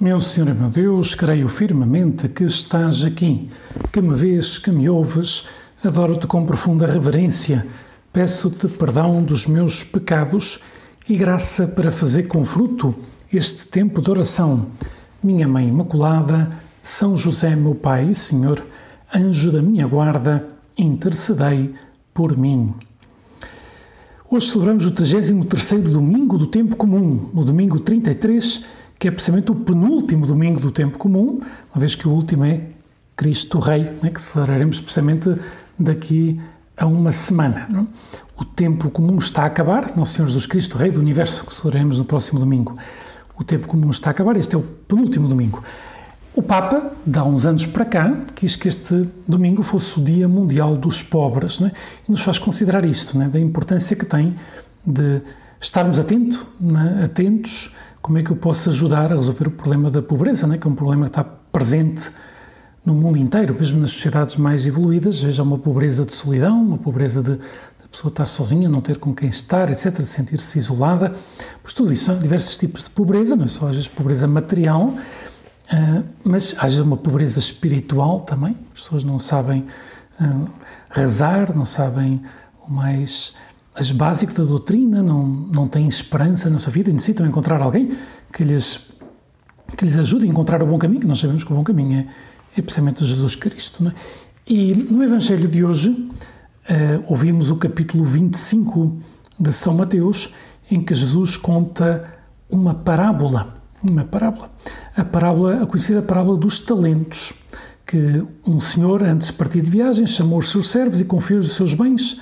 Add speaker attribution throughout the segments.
Speaker 1: Meu Senhor e meu Deus, creio firmemente que estás aqui, que me vês, que me ouves. Adoro-te com profunda reverência. Peço-te perdão dos meus pecados e graça para fazer com fruto este tempo de oração. Minha Mãe Imaculada, São José, meu Pai e Senhor, anjo da minha guarda, intercedei por mim. Hoje celebramos o 33 domingo do tempo comum, o domingo 33 que é precisamente o penúltimo domingo do tempo comum, uma vez que o último é Cristo Rei, né, que celebraremos precisamente daqui a uma semana. Não? O tempo comum está a acabar, Nosso Senhor Jesus Cristo, Rei do Universo, que celebraremos no próximo domingo. O tempo comum está a acabar, este é o penúltimo domingo. O Papa, de há uns anos para cá, quis que este domingo fosse o Dia Mundial dos Pobres, né? e nos faz considerar isto, né? da importância que tem de estarmos atento, né? atentos como é que eu posso ajudar a resolver o problema da pobreza, né? que é um problema que está presente no mundo inteiro, mesmo nas sociedades mais evoluídas, veja uma pobreza de solidão, uma pobreza de, a pessoa estar sozinha, não ter com quem estar, etc., de sentir-se isolada, pois tudo isso são diversos tipos de pobreza, não é só às vezes pobreza material, uh, mas às vezes uma pobreza espiritual também, as pessoas não sabem uh, rezar, não sabem o mais as básicas da doutrina, não, não têm esperança na sua vida e necessitam encontrar alguém que lhes, que lhes ajude a encontrar o bom caminho, que nós sabemos que o bom caminho é, é precisamente Jesus Cristo. É? E no Evangelho de hoje uh, ouvimos o capítulo 25 de São Mateus, em que Jesus conta uma parábola, uma parábola, a parábola, a conhecida parábola dos talentos, que um senhor, antes de partir de viagem, chamou os seus servos e confiou os seus bens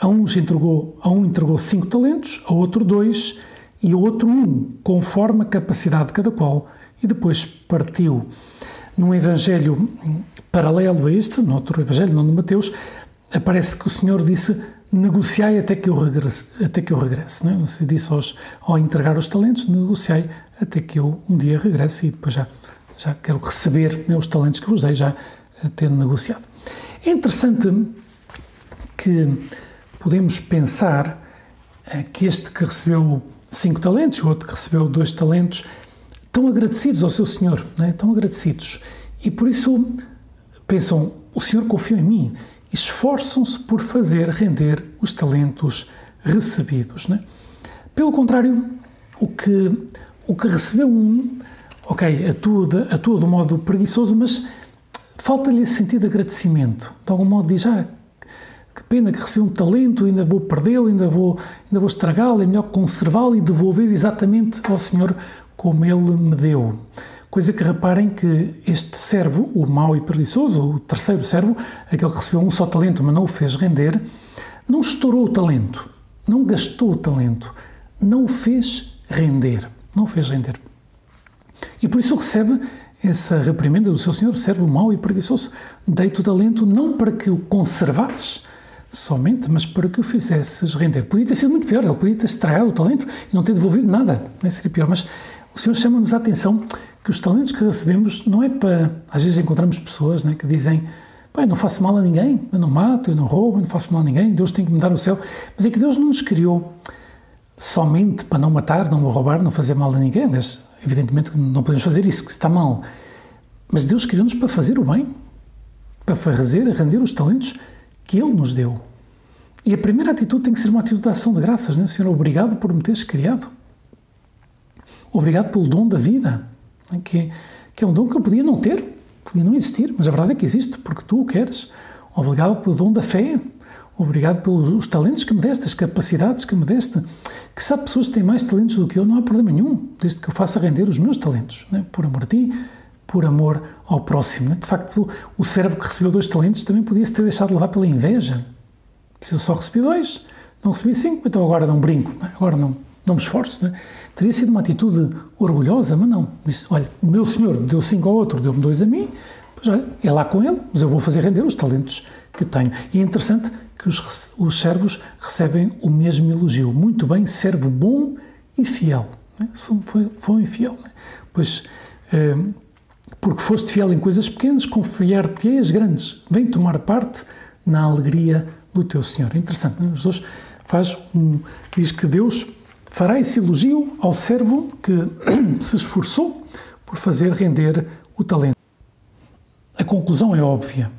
Speaker 1: a uns entregou, a um entregou cinco talentos, a outro dois e a outro um, conforme a capacidade de cada qual, e depois partiu. Num evangelho paralelo a este, no outro evangelho, não no Mateus, aparece que o Senhor disse negociai até que eu regresse, até que eu regresse, não é? Você disse aos, ao entregar os talentos, negociai até que eu um dia regresse e depois já, já quero receber meus talentos que vos dei já ter negociado. É interessante que podemos pensar eh, que este que recebeu cinco talentos, o outro que recebeu dois talentos, estão agradecidos ao seu Senhor, não é? estão agradecidos. E por isso pensam: o Senhor confiou em mim. Esforçam-se por fazer render os talentos recebidos. Não é? Pelo contrário, o que, o que recebeu um, ok, atua, de um modo preguiçoso, mas falta-lhe esse sentido de agradecimento. De algum modo diz: ah, que pena que recebi um talento, ainda vou perdê-lo, ainda vou, ainda vou estragá-lo, é melhor conservá-lo e devolver exatamente ao Senhor como Ele me deu. Coisa que reparem que este servo, o mau e preguiçoso, o terceiro servo, aquele que recebeu um só talento, mas não o fez render, não estourou o talento, não gastou o talento, não o fez render, não o fez render. E por isso recebe essa reprimenda do seu Senhor, servo mau e preguiçoso. Dei-te o talento não para que o conservasses, somente, mas para que o fizesses render. Podia ter sido muito pior, ele podia ter estragado o talento e não ter devolvido nada, não é? seria pior, mas o Senhor chama-nos a atenção que os talentos que recebemos não é para. Às vezes encontramos pessoas né, que dizem: Pai, não faço mal a ninguém, eu não mato, eu não roubo, eu não faço mal a ninguém, Deus tem que me dar o céu. Mas é que Deus não nos criou somente para não matar, não roubar, não fazer mal a ninguém. Mas, evidentemente não podemos fazer isso, que está mal. Mas Deus criou-nos para fazer o bem, para fazer, render os talentos que Ele nos deu. E a primeira atitude tem que ser uma atitude de ação de graças, né? Senhor, obrigado por me teres criado. Obrigado pelo dom da vida, né? que, que é um dom que eu podia não ter, podia não existir, mas a verdade é que existe, porque tu o queres. Obrigado pelo dom da fé. Obrigado pelos talentos que me deste, as capacidades que me deste. Que se há pessoas que têm mais talentos do que eu, não há problema nenhum, desde que eu faça render os meus talentos, né? por amor a ti, por amor ao próximo. De facto, o servo que recebeu dois talentos também podia-se ter deixado levar pela inveja. Se eu só recebi dois, não recebi cinco, então agora não brinco, agora não, não me esforço. Né? Teria sido uma atitude orgulhosa, mas não. Disse, olha, o meu senhor deu cinco ao outro, deu-me dois a mim, pois olha, é lá com ele, mas eu vou fazer render os talentos que tenho. E é interessante que os, os servos recebem o mesmo elogio. Muito bem, servo bom e fiel. Né? Foi, foi fiel. Né? Pois... Eh, porque foste fiel em coisas pequenas, confiar-te as grandes. Vem tomar parte na alegria do teu Senhor. Interessante, não é? Dois faz um, diz que Deus fará esse elogio ao servo que se esforçou por fazer render o talento. A conclusão é óbvia.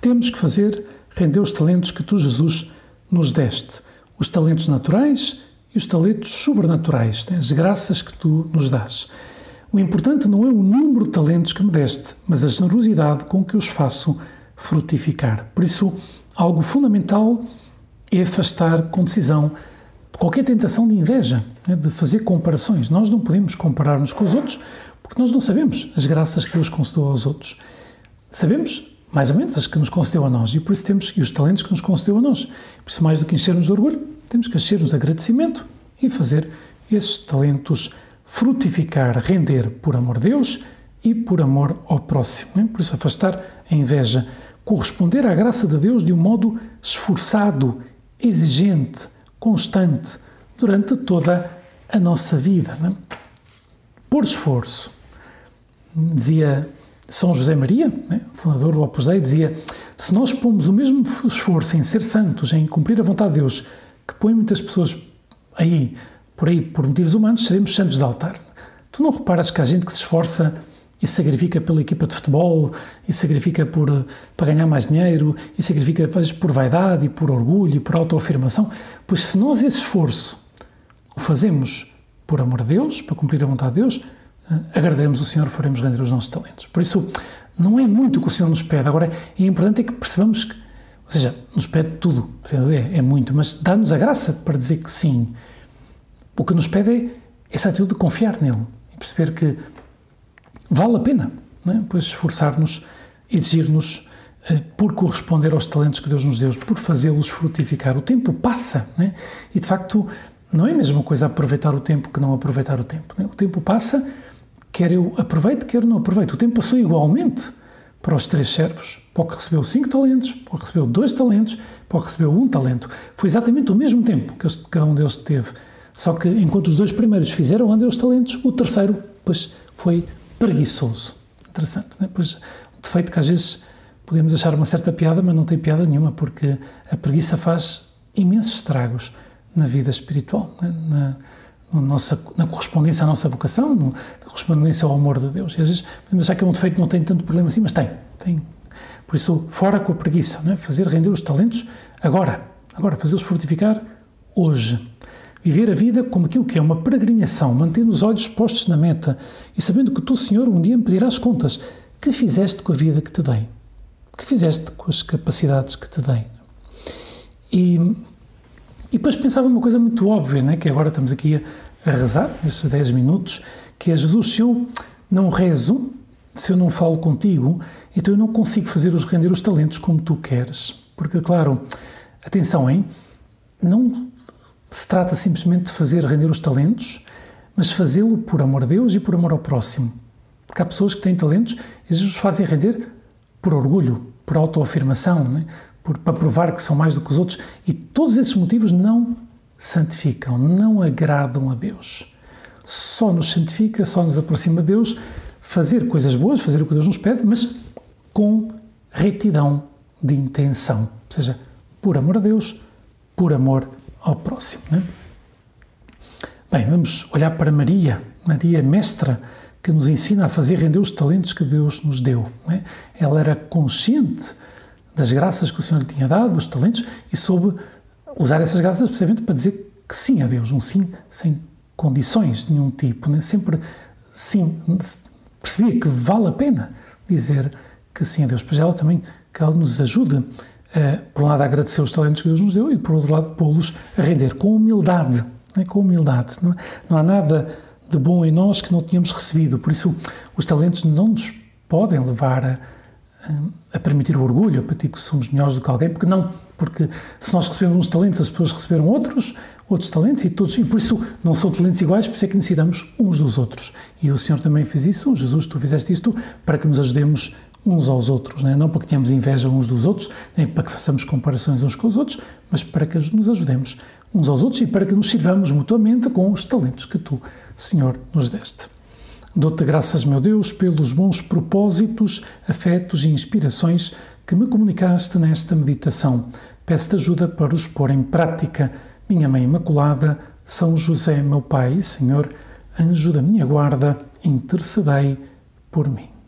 Speaker 1: Temos que fazer render os talentos que tu, Jesus, nos deste. Os talentos naturais e os talentos sobrenaturais, as graças que tu nos dás. O importante não é o número de talentos que me deste, mas a generosidade com que os faço frutificar. Por isso, algo fundamental é afastar com decisão qualquer tentação de inveja, né? de fazer comparações. Nós não podemos comparar-nos com os outros porque nós não sabemos as graças que Deus concedeu aos outros. Sabemos mais ou menos as que nos concedeu a nós e por isso temos e os talentos que nos concedeu a nós. Por isso, mais do que encher-nos de orgulho, temos que encher-nos de agradecimento e fazer esses talentos frutificar, render por amor a Deus e por amor ao próximo. Hein? Por isso, afastar a inveja, corresponder à graça de Deus de um modo esforçado, exigente, constante, durante toda a nossa vida. Né? Por esforço. Dizia São José Maria, né? fundador do Opus Dei, dizia: se nós pomos o mesmo esforço em ser santos, em cumprir a vontade de Deus, que põe muitas pessoas aí por aí, por motivos humanos, seremos santos de altar. Tu não reparas que há gente que se esforça e se sacrifica pela equipa de futebol, e se sacrifica por, eh, para ganhar mais dinheiro, e se sacrifica vezes, por vaidade, e por orgulho, e por autoafirmação. Pois se nós esse esforço o fazemos por amor a Deus, para cumprir a vontade de Deus, eh, agradaremos o Senhor, faremos render os nossos talentos. Por isso, não é muito o que o Senhor nos pede. Agora, é importante é que percebamos que, ou seja, nos pede tudo, é, é muito, mas dá-nos a graça para dizer que sim. O que nos pede é essa atitude de confiar nele e perceber que vale a pena, é? pois esforçar-nos, exigir-nos eh, por corresponder aos talentos que Deus nos deu, por fazê-los frutificar. O tempo passa é? e, de facto, não é a mesma coisa aproveitar o tempo que não aproveitar o tempo. É? O tempo passa, quer eu aproveite, quer não aproveite. O tempo passou igualmente para os três servos. Para o que recebeu cinco talentos, para o que recebeu dois talentos, para o que recebeu um talento. Foi exatamente o mesmo tempo que cada um deles teve só que enquanto os dois primeiros fizeram andem os talentos, o terceiro, pois, foi preguiçoso. Interessante, né? Pois, um defeito que às vezes podemos achar uma certa piada, mas não tem piada nenhuma, porque a preguiça faz imensos estragos na vida espiritual, né? na, na, nossa, na correspondência à nossa vocação, no, na correspondência ao amor de Deus. E às vezes podemos achar que é um defeito que não tem tanto problema assim, mas tem, tem. Por isso, fora com a preguiça, né? fazer render os talentos agora, agora, fazê-los fortificar hoje. Viver a vida como aquilo que é uma peregrinação, mantendo os olhos postos na meta e sabendo que tu, Senhor, um dia me pedirás contas. Que fizeste com a vida que te dei? Que fizeste com as capacidades que te dei? E, e depois pensava uma coisa muito óbvia, né? que agora estamos aqui a, a rezar, nestes 10 minutos, que é Jesus, se eu não rezo, se eu não falo contigo, então eu não consigo fazer os render os talentos como tu queres. Porque, claro, atenção, hein? Não se trata simplesmente de fazer render os talentos, mas fazê-lo por amor a Deus e por amor ao próximo. Porque há pessoas que têm talentos e os fazem render por orgulho, por autoafirmação, né? por, para provar que são mais do que os outros. E todos esses motivos não santificam, não agradam a Deus. Só nos santifica, só nos aproxima de Deus fazer coisas boas, fazer o que Deus nos pede, mas com retidão de intenção. Ou seja, por amor a Deus, por amor ao próximo. Né? Bem, vamos olhar para Maria, Maria Mestra, que nos ensina a fazer render os talentos que Deus nos deu. Né? Ela era consciente das graças que o Senhor lhe tinha dado, dos talentos, e soube usar essas graças precisamente para dizer que sim a Deus, um sim sem condições de nenhum tipo, né? sempre sim, percebia que vale a pena dizer que sim a Deus, pois ela também, que ela nos ajude por um lado, agradecer os talentos que Deus nos deu e, por outro lado, pô-los a render com humildade. Né? Com humildade. Não, não há nada de bom em nós que não tínhamos recebido. Por isso, os talentos não nos podem levar a, a permitir o orgulho, a permitir que somos melhores do que alguém, porque não, porque se nós recebemos uns talentos, as pessoas receberam outros, outros talentos e todos, e por isso não são talentos iguais, por isso é que necessitamos uns dos outros. E o Senhor também fez isso, Jesus, tu fizeste isto para que nos ajudemos uns aos outros, né? não para que tenhamos inveja uns dos outros, nem para que façamos comparações uns com os outros, mas para que nos ajudemos uns aos outros e para que nos sirvamos mutuamente com os talentos que tu, Senhor, nos deste. Dou-te graças, meu Deus, pelos bons propósitos, afetos e inspirações que me comunicaste nesta meditação. Peço-te ajuda para os pôr em prática. Minha Mãe Imaculada, São José, meu Pai e Senhor, anjo da minha guarda, intercedei por mim.